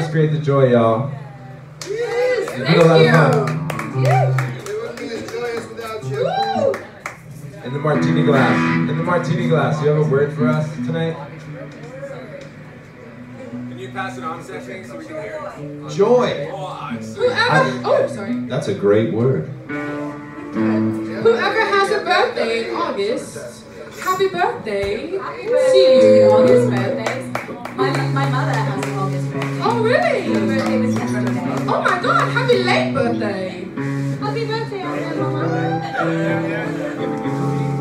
us create the joy, y'all. Yes, It's thank been a lot of you. fun. Yes. It wouldn't be as joyous without you. Woo. In the martini glass. In the martini glass. You have a word for us tonight? Can you pass it on, Stephanie, so we can hear it? Joy. Oh, it's Whoever, oh, sorry. That's a great word. Whoever has a birthday in August, happy birthday to you. August birthdays. My, my mother has an August birthday. Oh, Her really? birthday was yesterday. Oh my god, happy late birthday. Happy birthday, Aunt Mama.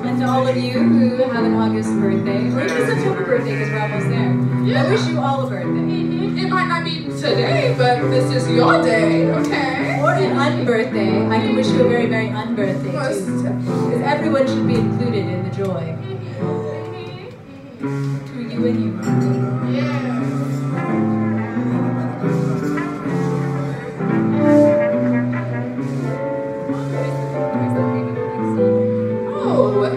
And to all of you who have an August birthday, or even September birthday because we're almost there, Yeah. I wish you all a birthday. Mm-hmm. It might not be today, but this is your day, okay? Or an unbirthday. I can wish you a very, very unbirthday too. Because everyone should be included in the joy. To you and you. Yeah. Oh,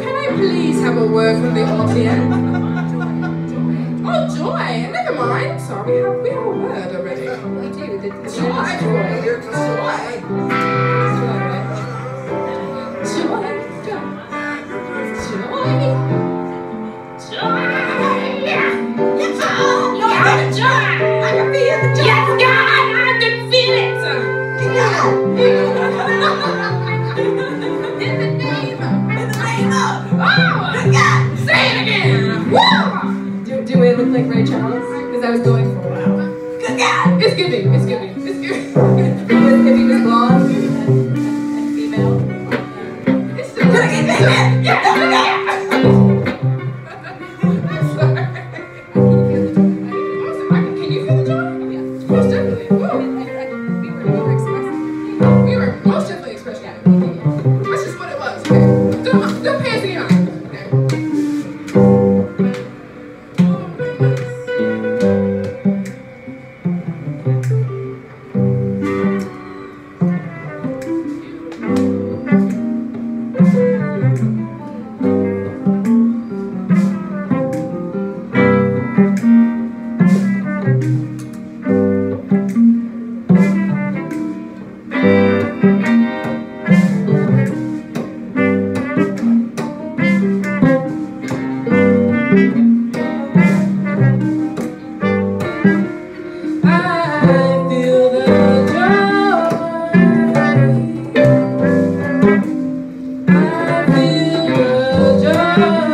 can I please have a word from the audience? Oh, joy. Never mind. Sorry, we have, we have a word already. We do. The, the Joy. joy joy. Joy. Joy. Joy. Ray Charles? Because I was going for it. Good God. It's giving. It's giving. It's giving. If he was, if blonde and, and female. It's still giving. Yeah. Oh.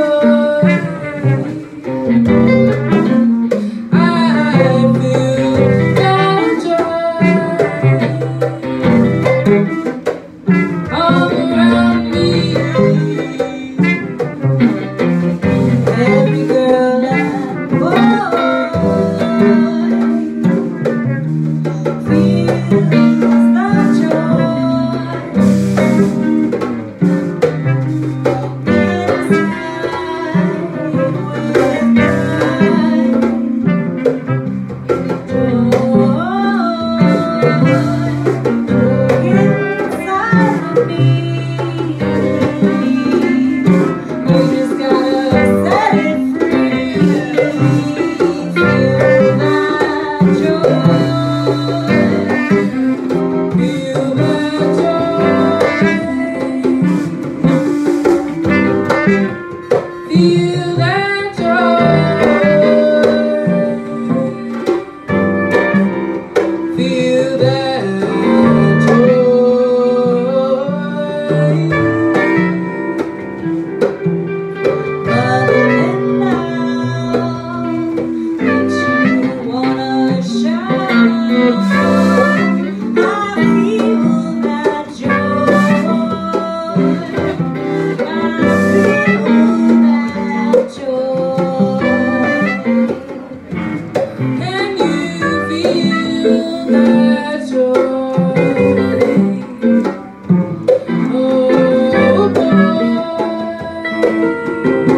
Música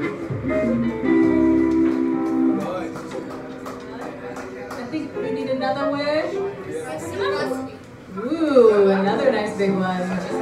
I think we need another wish. Ooh, another nice big one.